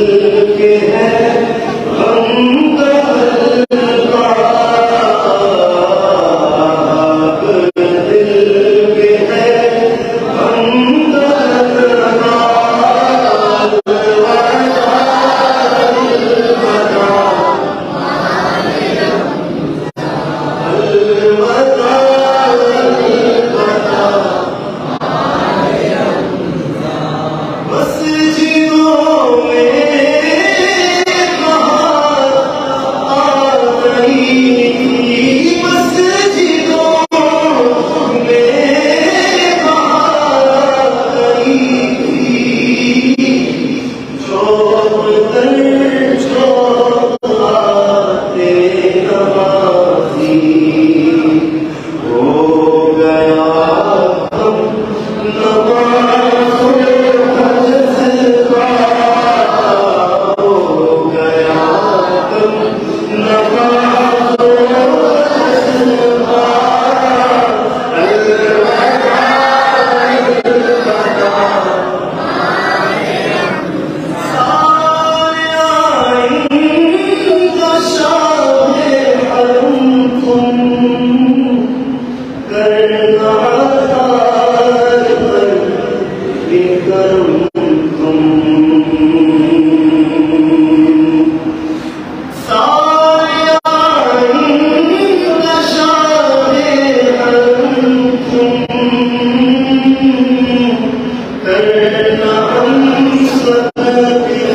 Amen. আমাদের